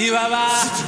Chihuahua.